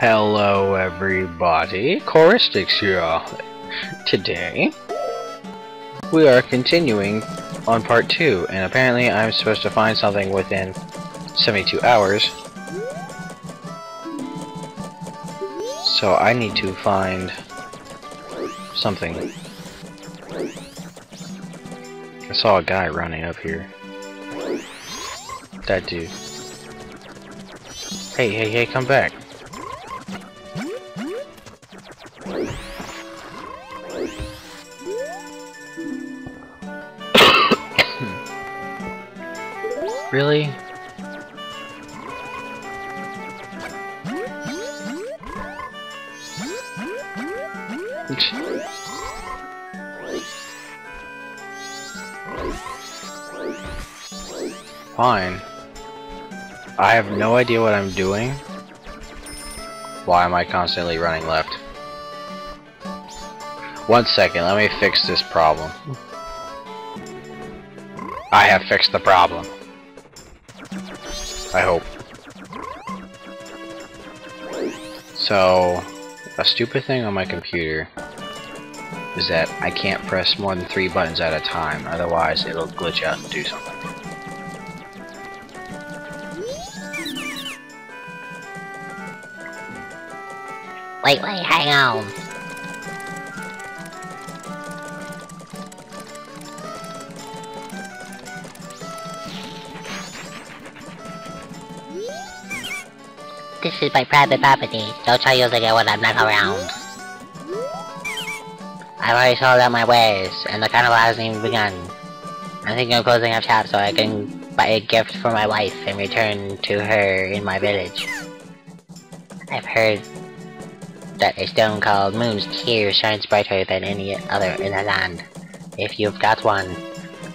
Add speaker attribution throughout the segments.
Speaker 1: Hello everybody, Coreistix here. Today, we are continuing on part 2, and apparently I'm supposed to find something within 72 hours. So I need to find something. I saw a guy running up here. That dude. Hey, hey, hey, come back. Really? Fine. I have no idea what I'm doing. Why am I constantly running left? One second, let me fix this problem. I have fixed the problem. I hope. So, a stupid thing on my computer is that I can't press more than three buttons at a time, otherwise it'll glitch out and do something.
Speaker 2: Wait, wait, hang on. This is my private property. Don't try using it when I'm not around. I've already sold out my wares, and the carnival hasn't even begun. I'm thinking of closing up shop so I can buy a gift for my wife and return to her in my village. I've heard that a stone called Moon's Tear shines brighter than any other in the land. If you've got one,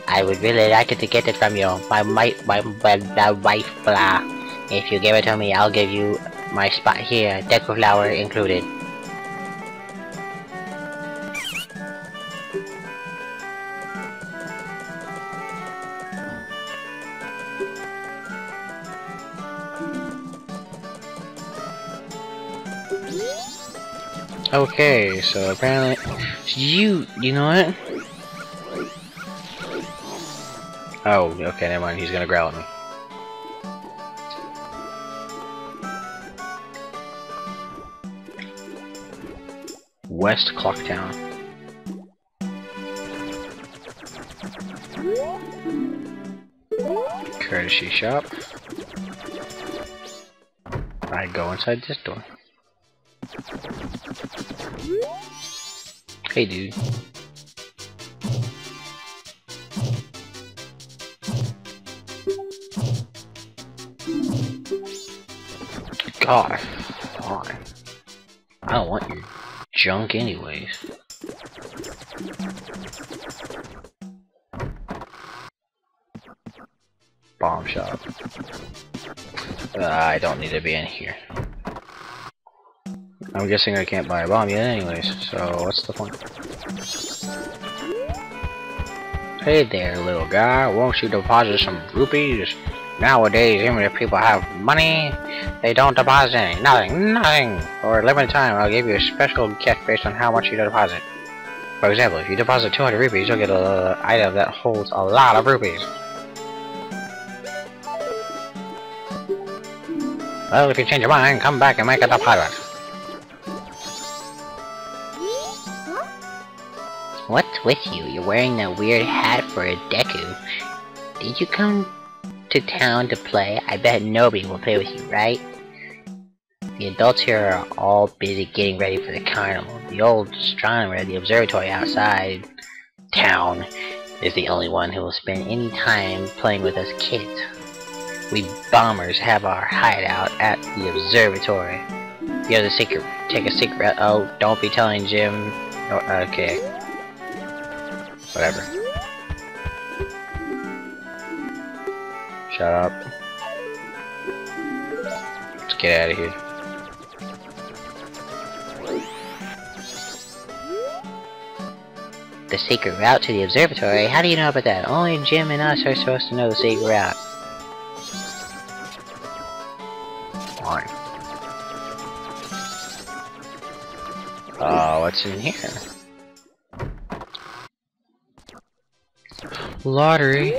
Speaker 2: I would really like to get it from you. My my my, my, my wife blah. If you give it to me, I'll give you my spot here, deco flower included.
Speaker 1: Okay, so apparently you you know what? Oh, okay, never mind. He's gonna growl at me. West Clocktown. Curiosity shop. I go inside this door. Hey, dude. God, fine. I don't want your junk anyways. Bomb shop. Uh, I don't need to be in here. I'm guessing I can't buy a bomb yet anyways, so what's the point? Hey there, little guy, won't you deposit some rupees? Nowadays, even if people have money, they don't deposit any. Nothing, nothing! For a limited time, I'll give you a special gift based on how much you deposit. For example, if you deposit 200 rupees, you'll get an item that holds a lot of rupees. Well, if you change your mind, come back and make a deposit.
Speaker 2: What's with you? You're wearing that weird hat for a Deku. Did you come to town to play? I bet nobody will play with you, right? The adults here are all busy getting ready for the carnival. The old astronomer at the observatory outside town is the only one who will spend any time playing with us kids. We bombers have our hideout at the observatory. The secret. Take a secret. Oh, don't be telling Jim. Okay. Whatever.
Speaker 1: Shut up. Let's get out of here.
Speaker 2: The secret route to the observatory? How do you know about that? Only Jim and us are supposed to know the secret route.
Speaker 1: Fine. Uh, what's in here? Lottery.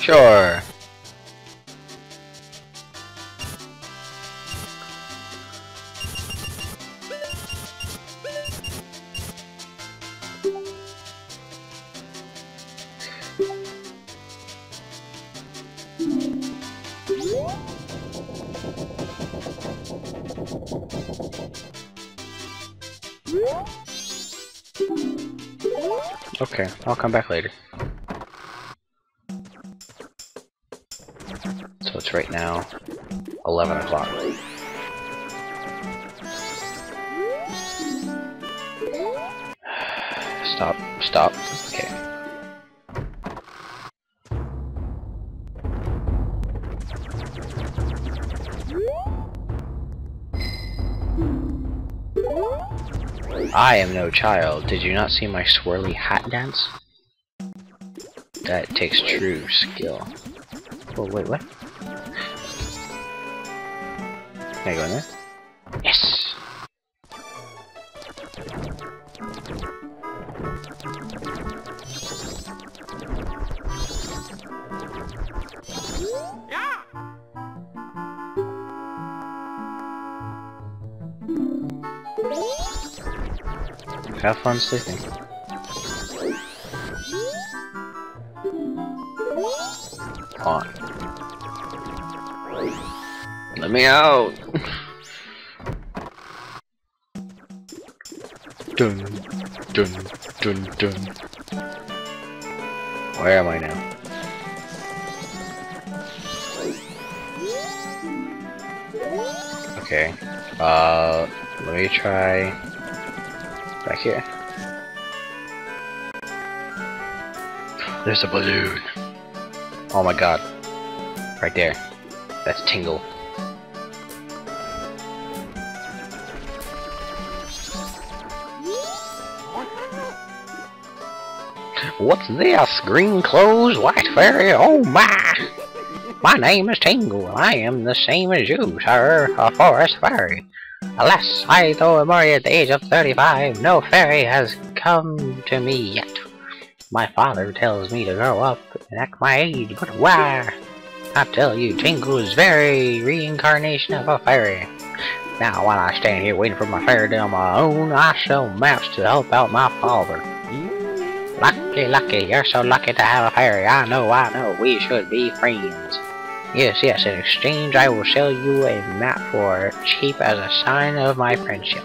Speaker 1: Sure. Okay, I'll come back later. So it's right now 11 o'clock. Stop, I am no child. Did you not see my swirly hat dance? That takes true skill. Oh, wait, what? Can I go in there? Have fun sleeping. On. Let me out! dun, dun, dun, dun. Where am I now? Okay. Uh, let me try back here. There's a balloon. Oh my god. Right there. That's Tingle. What's this? Green clothes, white fairy? Oh my! My name is Tingle. I am the same as you, sir, a forest fairy. Alas, I though am already at the age of 35, no fairy has come to me yet. My father tells me to grow up and act my age, but why? I tell you, Tingle is very reincarnation of a fairy. Now, while I stand here waiting for my fairy on my own, I shall match to help out my father. Lucky, lucky, you're so lucky to have a fairy. I know, I know, we should be friends. Yes, yes, in exchange I will sell you a map for cheap as a sign of my friendship.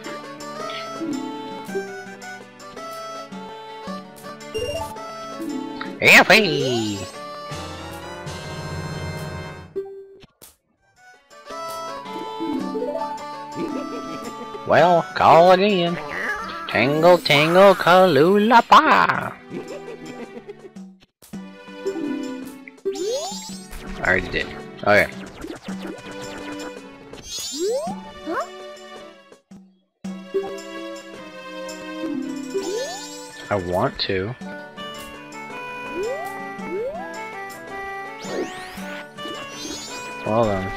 Speaker 1: Yippee! Well, call again. Tingle, tingle, Kooloo-Limpah! I already did. Okay. I want to. Well then.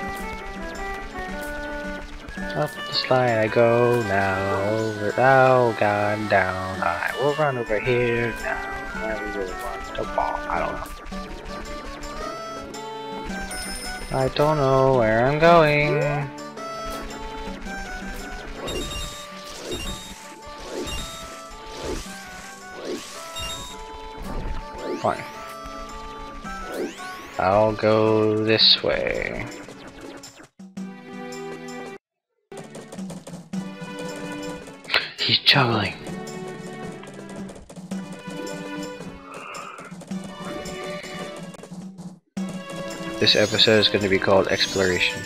Speaker 1: Up the slide I go now, over, oh god, down. I will run over here now. I really want to ball. I don't know. I don't know where I'm going. Fine. I'll go this way. He's juggling. This episode is going to be called Exploration.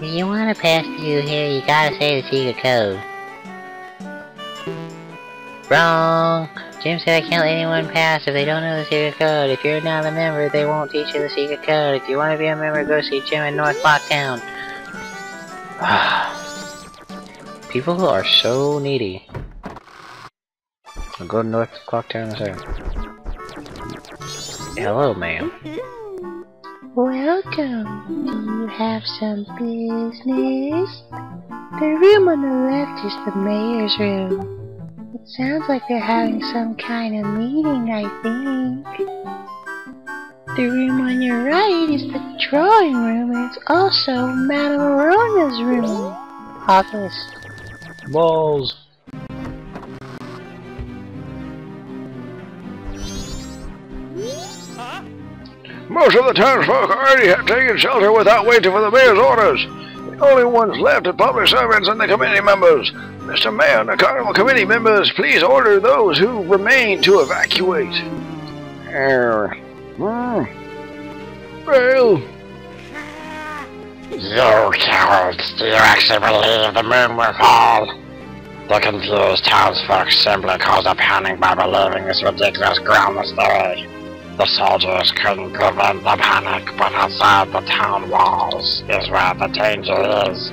Speaker 2: If you want to pass through here, you gotta say the secret code. Wrong! Jim said I can't let anyone pass if they don't know the secret code. If you're not a member, they won't teach you the secret code. If you want to be a member, go see Jim in North Clocktown.
Speaker 1: People are so needy. I'll go to North Clocktown in a second. Hello, ma'am.
Speaker 3: Welcome. Do you have some business? The room on the left is the mayor's room. It sounds like they're having some kind of meeting, I think. The room on your right is the drawing room, and it's also Madame Aroma's room. Office.
Speaker 1: Balls.
Speaker 4: Most of the townsfolk already have taken shelter without waiting for the mayor's orders. The only ones left are public servants and the committee members. Mr. Mayor and the carnival committee members, please order those who remain to evacuate.
Speaker 1: Er,
Speaker 4: Hmm. Well,
Speaker 5: You cowards, do you actually believe the moon will fall? The confused townsfolk simply cause a panic by believing this ridiculous groundless theory. The soldiers couldn't prevent the panic, but outside the town walls is where the danger is.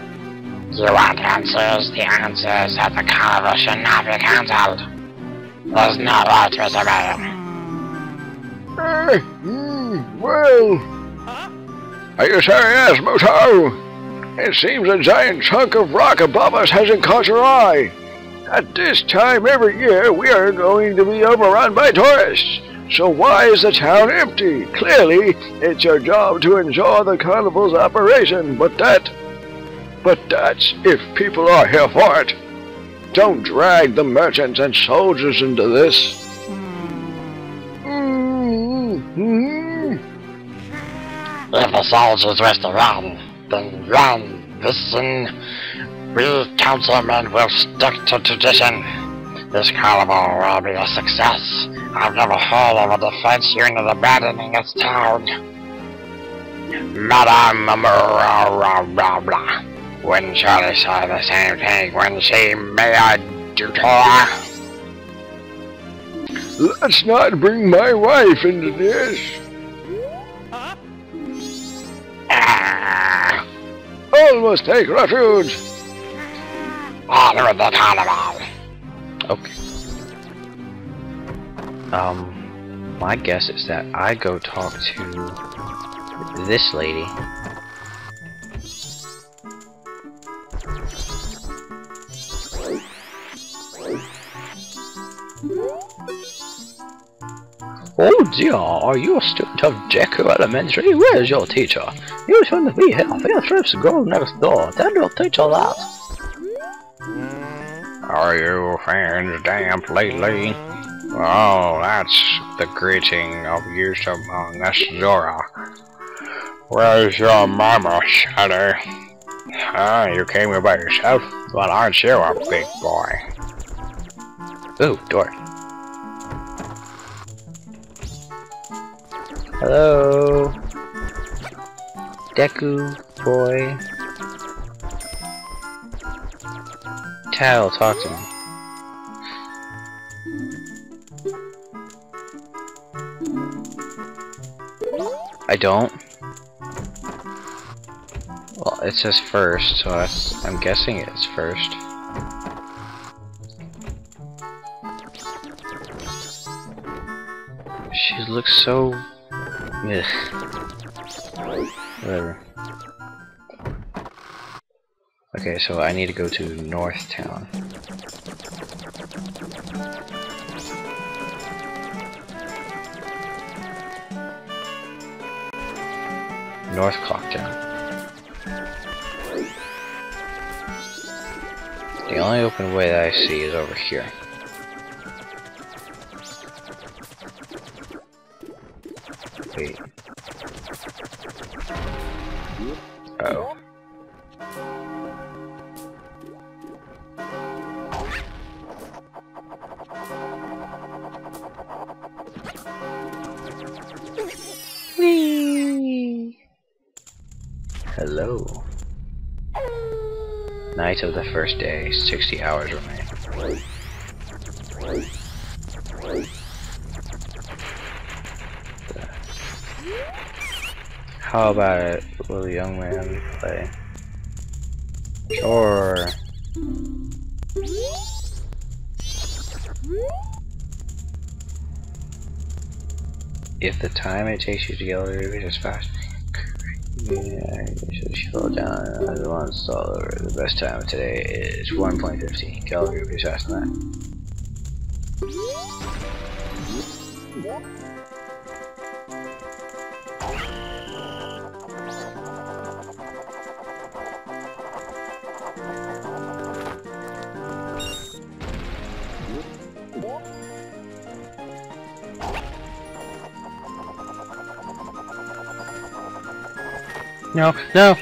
Speaker 5: You want answers? The answer is that the carnival should not be cancelled. There's no right, Mr. Mayor.
Speaker 4: eh, hmm, well. Are you serious, Mutoh? It seems a giant chunk of rock above us hasn't caught your eye. At this time every year, we are going to be overrun by tourists. So why is the town empty? Clearly, it's your job to enjoy the carnival's operation, but that... But that's if people are here for it. Don't drag the merchants and soldiers into this. Mm-hmm.
Speaker 5: If the soldiers wish to run, then run. Listen, we councilmen will stick to tradition. This carnival will be a success. I've never heard of a defense unit abandoning its town. Madame blah, blah, blah. Wouldn't surely say the same thing when she Mayor Dotour?
Speaker 4: Let's not bring my wife into this.
Speaker 5: Ah,
Speaker 4: All must take refuge.
Speaker 5: on with the carnival.
Speaker 1: okay. Um, my guess is that I go talk to this lady. Oh dear, are you a student of Deku Elementary? Where's your teacher? You shouldn't be here. Field trips go next door. Then you'll teach a lot. Are you fans damp lately? Oh, that's the greeting of youth among us, Zora. Where's your mama, Shadow? Ah, you came here by yourself? Well, aren't you a big boy? Ooh, door. Hello? Deku, boy. Tal, talk to me. I don't. Well, it says first, so I'm guessing it's first. She looks so... Ugh. Whatever. Okay, so I need to go to North Town. North Clocktown. The only open way that I see is over here. Hello. Night of the first day, 60 hours remain. How about it? Will the young man play? Sure. If the time it takes you to get rupees is fast, Yeah, slow down. I don't want to stall over. The best time today is 1.15. Calgary, please ask that. No, no!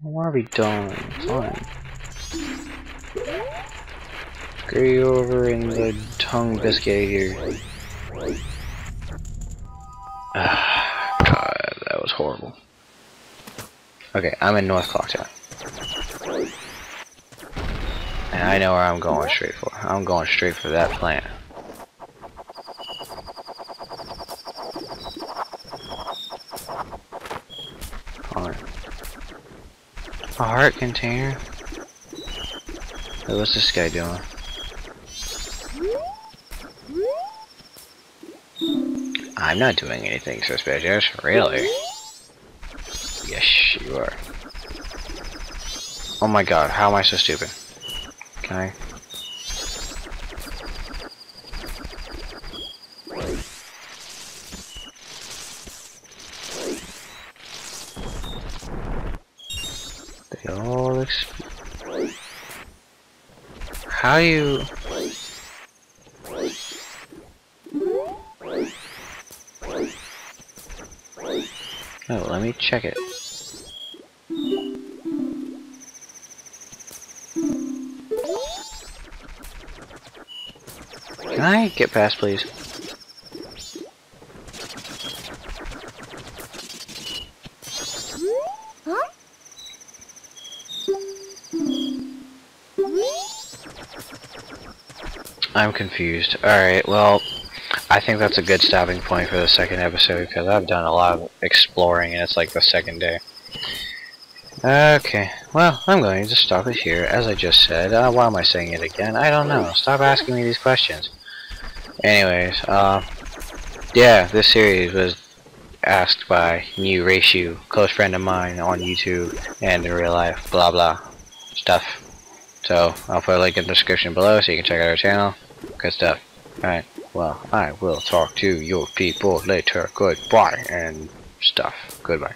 Speaker 1: What are we doing? Fine. Screw over in the tongue biscuit here. Ah, God, that was horrible. Okay, I'm in North Clocktown. And I know where I'm going straight for. I'm going straight for that plant. Heart container? What's this guy doing? I'm not doing anything suspicious, really. Yes, you are. Oh my god, how am I so stupid? Can I? They all exp- How you... Oh, let me check it. Can I get past, please? I'm confused. Alright, well, I think that's a good stopping point for the second episode because I've done a lot of exploring and it's like the second day. Okay, well, I'm going to stop it here. As I just said, uh, why am I saying it again? I don't know. Stop asking me these questions. Anyways, uh, yeah, this series was asked by NyuuRaishuu, close friend of mine on YouTube and in real life, blah blah stuff. So, I'll put a link in the description below so you can check out our channel. Good stuff. Alright, well, I will talk to your people later. Goodbye and stuff. Goodbye.